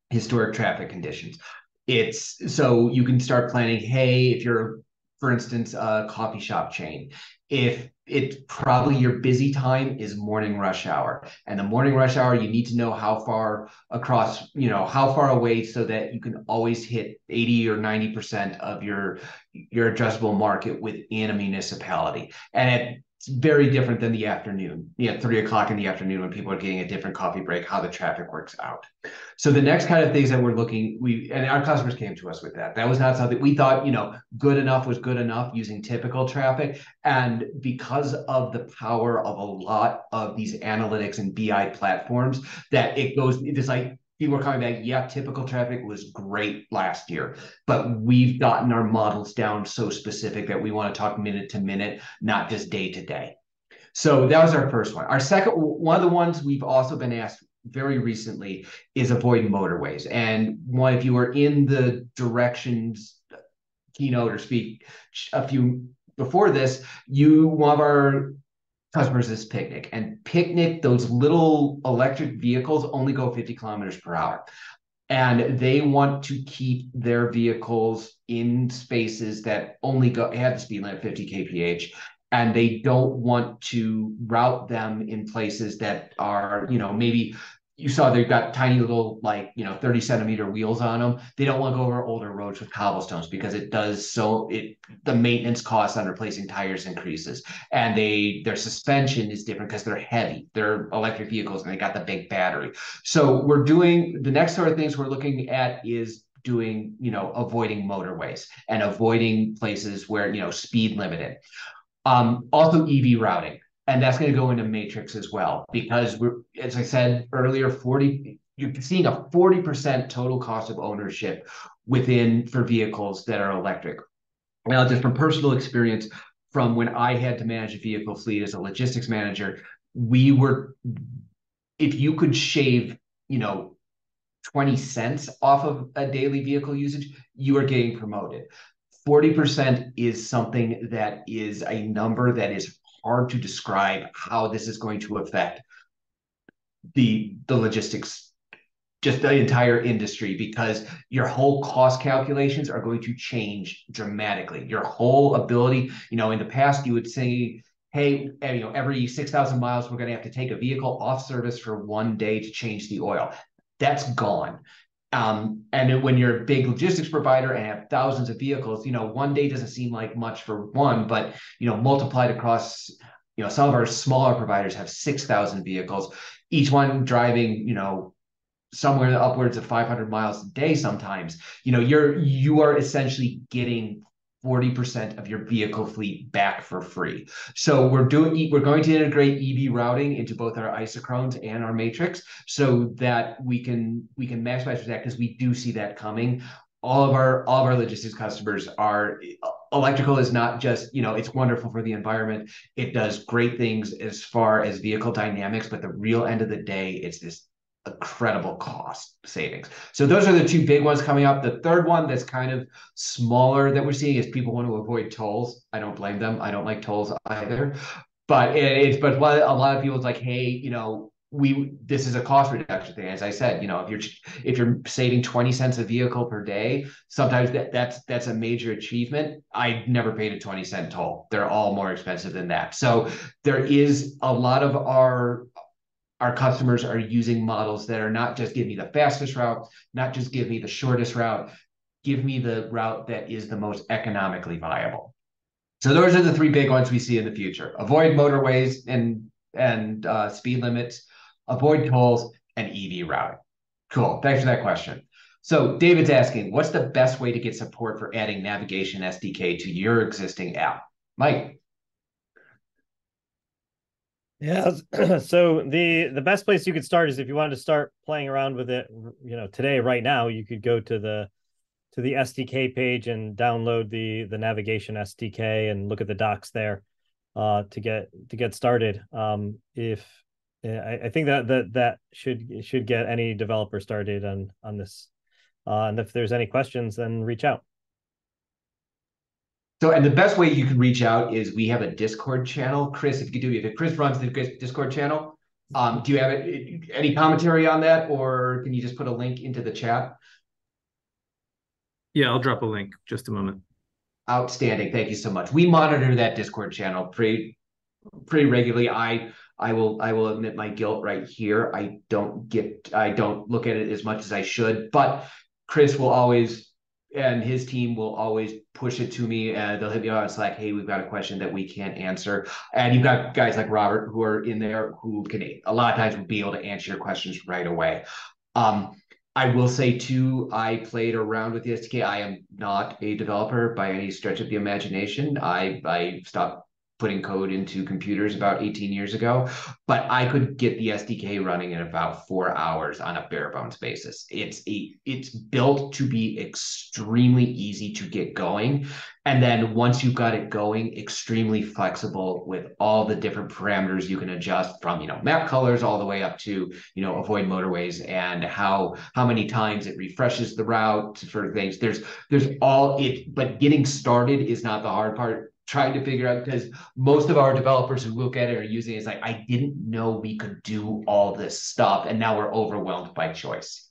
historic traffic conditions. It's so you can start planning. Hey, if you're for instance, a coffee shop chain, if it's probably your busy time is morning rush hour. And the morning rush hour you need to know how far across you know how far away so that you can always hit 80 or 90 percent of your your addressable market within a municipality. And at very different than the afternoon. Yeah, three o'clock in the afternoon when people are getting a different coffee break, how the traffic works out. So the next kind of things that we're looking, we and our customers came to us with that. That was not something we thought, you know, good enough was good enough using typical traffic. And because of the power of a lot of these analytics and BI platforms, that it goes, it's like people are coming back. Yeah, typical traffic was great last year, but we've gotten our models down so specific that we want to talk minute to minute, not just day to day. So that was our first one. Our second one of the ones we've also been asked very recently is avoid motorways. And one, if you were in the directions keynote or speak a few before this, you one of our customers is Picnic. And Picnic, those little electric vehicles only go 50 kilometers per hour. And they want to keep their vehicles in spaces that only go have the speed limit 50 kph and they don't want to route them in places that are you know maybe you saw they've got tiny little like you know 30 centimeter wheels on them they don't want to go over older roads with cobblestones because it does so it the maintenance cost on replacing tires increases and they their suspension is different because they're heavy they're electric vehicles and they got the big battery so we're doing the next sort of things we're looking at is doing, you know, avoiding motorways and avoiding places where, you know, speed limited. Um, also EV routing. And that's going to go into matrix as well, because we're, as I said earlier, 40, you're seeing a 40% total cost of ownership within for vehicles that are electric. Now, just from personal experience, from when I had to manage a vehicle fleet as a logistics manager, we were, if you could shave, you know, 20 cents off of a daily vehicle usage, you are getting promoted. 40% is something that is a number that is hard to describe how this is going to affect the the logistics just the entire industry because your whole cost calculations are going to change dramatically. Your whole ability you know in the past you would say hey eh, you know every 6000 miles we're going to have to take a vehicle off service for one day to change the oil. That's gone um, and when you're a big logistics provider and have thousands of vehicles, you know, one day doesn't seem like much for one, but you know, multiplied across, you know, some of our smaller providers have six thousand vehicles, each one driving, you know, somewhere upwards of 500 miles a day. Sometimes, you know, you're you are essentially getting 40% of your vehicle fleet back for free. So we're doing we're going to integrate EV routing into both our isochrones and our matrix so that we can we can maximize that because we do see that coming. All of our all of our logistics customers are electrical is not just you know it's wonderful for the environment it does great things as far as vehicle dynamics but the real end of the day it's this incredible cost savings. So those are the two big ones coming up. The third one that's kind of smaller that we're seeing is people want to avoid tolls. I don't blame them. I don't like tolls either. But it's but what a lot of people is like, hey, you know, we this is a cost reduction thing. As I said, you know, if you're if you're saving 20 cents a vehicle per day, sometimes that that's that's a major achievement. I never paid a 20 cent toll. They're all more expensive than that. So there is a lot of our our customers are using models that are not just give me the fastest route, not just give me the shortest route, give me the route that is the most economically viable. So those are the three big ones we see in the future: avoid motorways and and uh, speed limits, avoid tolls, and EV routing. Cool. Thanks for that question. So David's asking, what's the best way to get support for adding navigation SDK to your existing app? Mike. Yeah. So the the best place you could start is if you wanted to start playing around with it, you know, today, right now, you could go to the to the SDK page and download the the navigation SDK and look at the docs there uh, to get to get started. Um, if I, I think that that that should should get any developer started on on this. Uh, and if there's any questions, then reach out. So, and the best way you can reach out is we have a Discord channel. Chris, if you could do, if Chris runs the Discord channel, um, do you have any commentary on that, or can you just put a link into the chat? Yeah, I'll drop a link. Just a moment. Outstanding. Thank you so much. We monitor that Discord channel pretty pretty regularly. I I will I will admit my guilt right here. I don't get I don't look at it as much as I should, but Chris will always and his team will always push it to me. Uh, they'll hit me on like, hey, we've got a question that we can't answer. And you've got guys like Robert who are in there who can a lot of times will be able to answer your questions right away. Um, I will say too, I played around with the SDK. I am not a developer by any stretch of the imagination. I I stopped putting code into computers about 18 years ago, but I could get the SDK running in about four hours on a bare bones basis. It's a it's built to be extremely easy to get going. And then once you've got it going, extremely flexible with all the different parameters you can adjust from, you know, map colors all the way up to, you know, avoid motorways and how how many times it refreshes the route for things. There's there's all it, but getting started is not the hard part trying to figure out because most of our developers who look at it are using it as like I didn't know we could do all this stuff, and now we're overwhelmed by choice.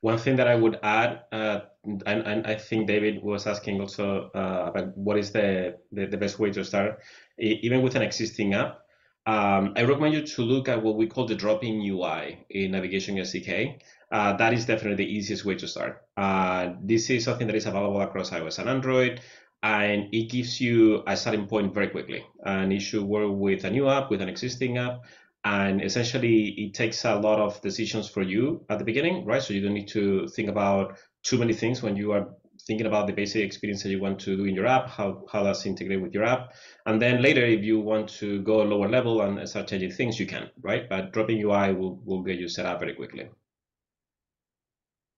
One thing that I would add, uh, and, and, I think David was asking also uh, about what is the, the, the best way to start, even with an existing app. Um, I recommend you to look at what we call the drop-in UI in Navigation SDK. Uh, that is definitely the easiest way to start. Uh, this is something that is available across iOS and Android and it gives you a starting point very quickly. And it should work with a new app, with an existing app. and essentially it takes a lot of decisions for you at the beginning, right? So you don't need to think about too many things when you are thinking about the basic experience that you want to do in your app, how, how it integrate with your app. And then later, if you want to go a lower level and start changing things, you can, right? But drop-in UI will, will get you set up very quickly.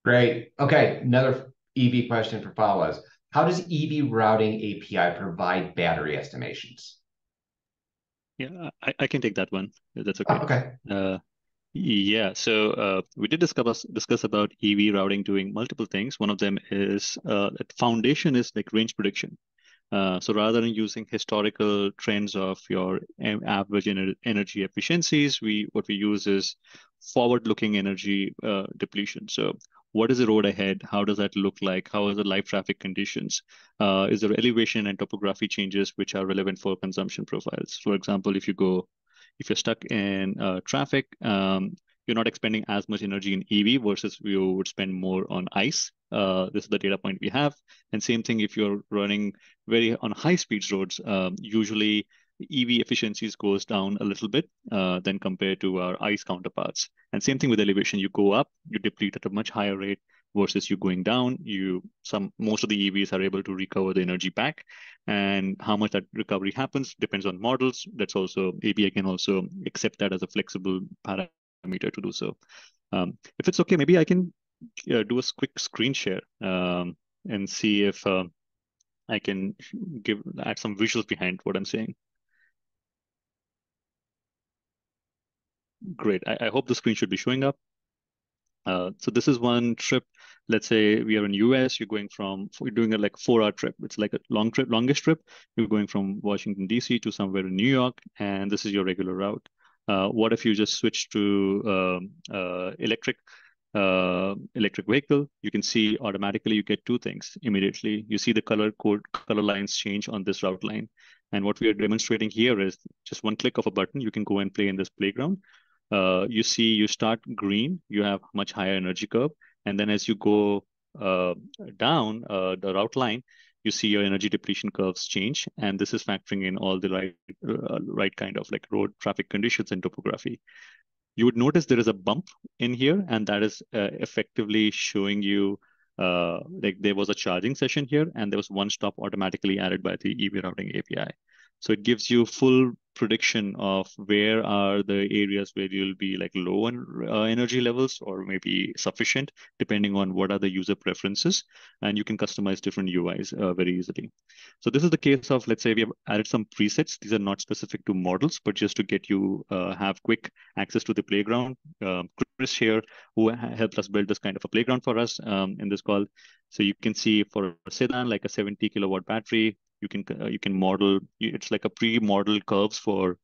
Great. Okay, another EV question for Fawaz. How does EV routing API provide battery estimations? Yeah, I, I can take that one. That's okay. Oh, okay. Uh, yeah, so uh, we did discuss discuss about EV routing doing multiple things. One of them is uh, that foundation is like range prediction. Uh, so rather than using historical trends of your average energy efficiencies, we what we use is forward-looking energy uh, depletion. So what is the road ahead? How does that look like? How are the live traffic conditions? Uh, is there elevation and topography changes which are relevant for consumption profiles? For example, if you go if you're stuck in uh, traffic, um, you're not expending as much energy in EV versus you would spend more on ICE. Uh, this is the data point we have. And same thing if you're running very on high speeds roads, um, usually EV efficiencies goes down a little bit uh, than compared to our ICE counterparts. And same thing with elevation, you go up, you deplete at a much higher rate versus you going down. You some most of the EVs are able to recover the energy back, and how much that recovery happens depends on models. That's also API can also accept that as a flexible parameter to do so. Um, if it's okay, maybe I can uh, do a quick screen share um, and see if uh, I can give add some visuals behind what I'm saying. Great. I, I hope the screen should be showing up. Uh, so this is one trip. Let's say we are in US. You're going from you're doing a like four hour trip. It's like a long trip, longest trip. You're going from Washington D.C. to somewhere in New York, and this is your regular route. Uh, what if you just switch to um, uh, electric uh, electric vehicle? You can see automatically you get two things immediately. You see the color code color lines change on this route line, and what we are demonstrating here is just one click of a button. You can go and play in this playground uh, you see you start green, you have much higher energy curve. And then as you go uh, down uh, the route line, you see your energy depletion curves change. And this is factoring in all the right, uh, right kind of like road traffic conditions and topography. You would notice there is a bump in here, and that is uh, effectively showing you like there was a charging session here, and there was one stop automatically added by the EV routing API. So it gives you full prediction of where are the areas where you'll be like low on uh, energy levels or maybe sufficient depending on what are the user preferences and you can customize different uis uh, very easily. So this is the case of let's say we have added some presets. These are not specific to models but just to get you uh, have quick access to the playground. Um, chris here who helped us build this kind of a playground for us um, in this call. So you can see for sedan like a 70 kilowatt battery you can uh, you can model it's like a pre-modeled curves for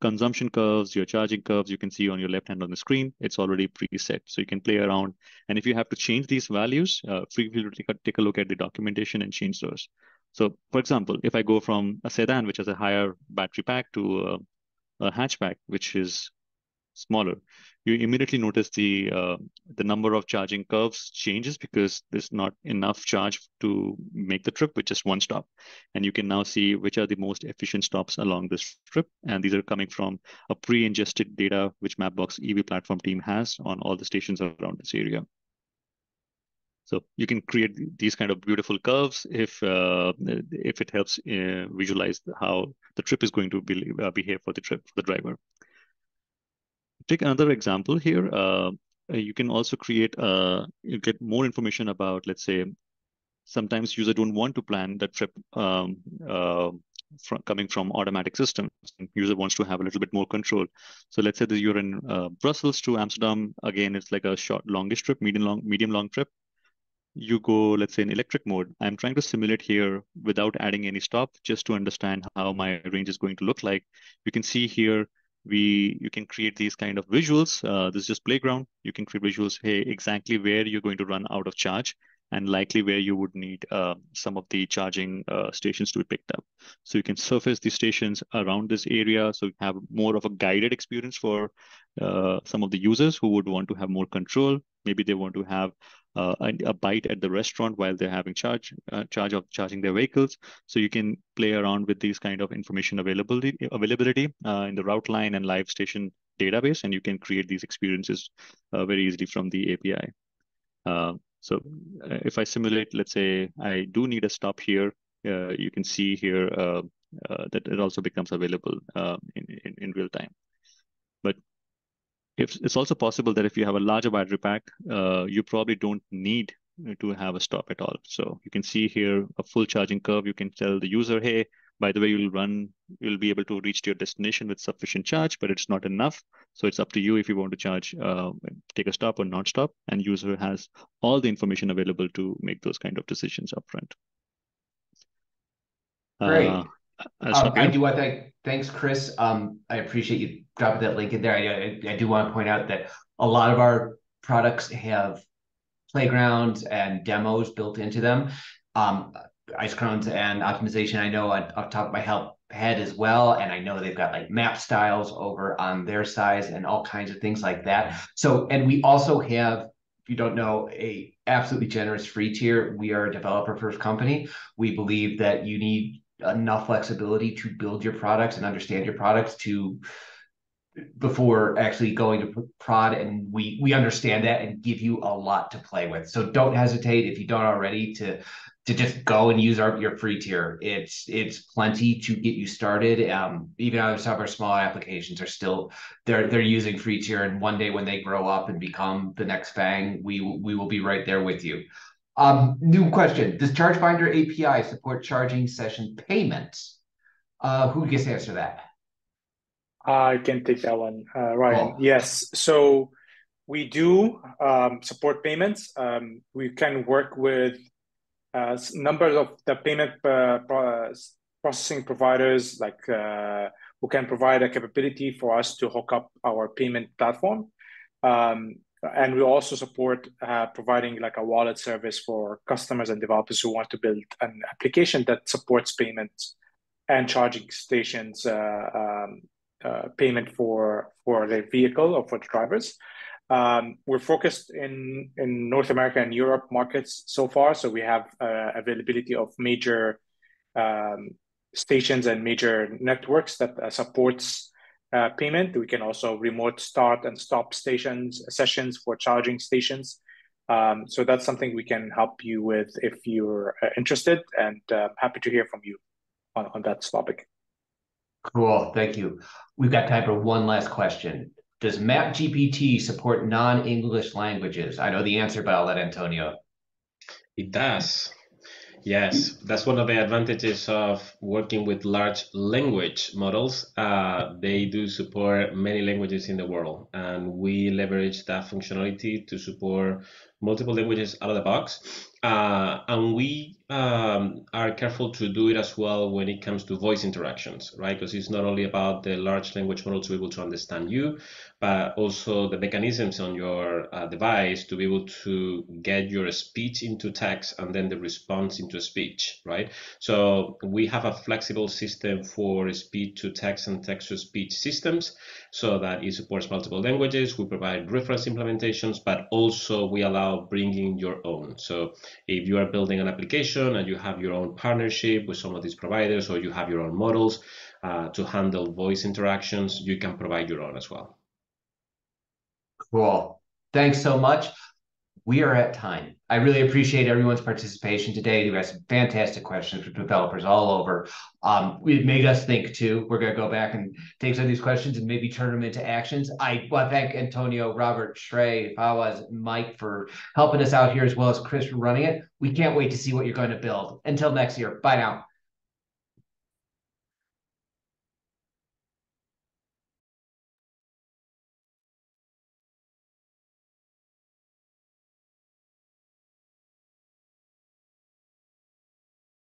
consumption curves your charging curves you can see on your left hand on the screen it's already preset. So you can play around. And if you have to change these values uh, free to take a, take a look at the documentation and change those. So for example if i go from a sedan which has a higher battery pack to a, a hatchback which is smaller you immediately notice the uh, the number of charging curves changes because there's not enough charge to make the trip with just one stop. And you can now see which are the most efficient stops along this trip. And these are coming from a pre-ingested data which Mapbox EV platform team has on all the stations around this area. So you can create these kind of beautiful curves if uh, if it helps uh, visualize how the trip is going to be, uh, behave for the trip for the driver take another example here. Uh, you can also create, uh, you get more information about, let's say, sometimes user don't want to plan that trip um, uh, from, coming from automatic systems. User wants to have a little bit more control. So let's say that you're in uh, Brussels to Amsterdam. Again, it's like a short, longish trip, medium long, medium long trip. You go, let's say, in electric mode. I'm trying to simulate here without adding any stop, just to understand how my range is going to look like. You can see here we you can create these kind of visuals. Uh, this is just playground. You can create visuals. Hey, exactly where you're going to run out of charge, and likely where you would need uh, some of the charging uh, stations to be picked up. So you can surface the stations around this area. So you have more of a guided experience for uh, some of the users who would want to have more control. Maybe they want to have uh, a, a, bite at the restaurant while they're having charge uh, charge of charging their vehicles. So you can play around with these kind of information availability availability uh, in the route line and live station database, and you can create these experiences very easily from the API. Uh, so uh, if I simulate, let's say I do need a stop here, uh, you can see here uh, uh, that it also becomes available um, in, in, in, real time. But if it's also possible that if you have a larger battery pack, you probably don't need to have a stop at all. So you can see here a full charging curve. You can tell the user, hey, by the way, you'll run, you'll be able to reach to your destination with sufficient charge, but it's not enough. So it's up to you if you want to charge, uh, take a stop or not stop. And user has all the information available to make those kind of decisions upfront. Great. Uh, um, I do want to thanks, Chris. Um, I appreciate you dropping that link in there. I, I, I do want to point out that a lot of our products have playgrounds and demos built into them. Um, isochrones and optimization, I know off top of my help head as well. And I know they've got like map styles over on their size and all kinds of things like that. So, and we also have, if you don't know, a absolutely generous free tier. We are a developer first company. We believe that you need enough flexibility to build your products and understand your products to before actually going to prod and we we understand that and give you a lot to play with so don't hesitate if you don't already to to just go and use our your free tier it's it's plenty to get you started um even though some of our small applications are still they're they're using free tier and one day when they grow up and become the next fang we we will be right there with you um new question does chargefinder api support charging session payments uh who gets to answer that I can take that one, uh, Ryan. Cool. Yes. So we do um, support payments. Um, we can work with uh, numbers of the payment uh, processing providers, like uh, who can provide a capability for us to hook up our payment platform. Um, and we also support uh, providing like a wallet service for customers and developers who want to build an application that supports payments and charging stations uh, um, uh, payment for for the vehicle or for the drivers. Um, we're focused in in North America and Europe markets so far, so we have uh, availability of major um, stations and major networks that uh, supports uh, payment. We can also remote start and stop stations sessions for charging stations. Um, so that's something we can help you with if you're uh, interested, and uh, happy to hear from you on, on that topic. Cool. Thank you. We've got time for one last question. Does MapGPT support non-English languages? I know the answer, but I'll let Antonio. It does. Yes, that's one of the advantages of working with large language models. Uh, they do support many languages in the world, and we leverage that functionality to support multiple languages out of the box. Uh, and we um, are careful to do it as well when it comes to voice interactions, right? Because it's not only about the large language model to be able to understand you, but also the mechanisms on your uh, device to be able to get your speech into text and then the response into speech, right? So we have a flexible system for speech to text and text to speech systems so that it supports multiple languages. We provide reference implementations, but also we allow bringing your own. So if you are building an application and you have your own partnership with some of these providers or you have your own models uh, to handle voice interactions, you can provide your own as well. Cool. Thanks so much. We are at time. I really appreciate everyone's participation today. You some fantastic questions from developers all over. Um, it made us think too. We're going to go back and take some of these questions and maybe turn them into actions. I want to thank Antonio, Robert, Shrey, Fawaz, Mike for helping us out here, as well as Chris for running it. We can't wait to see what you're going to build. Until next year. Bye now.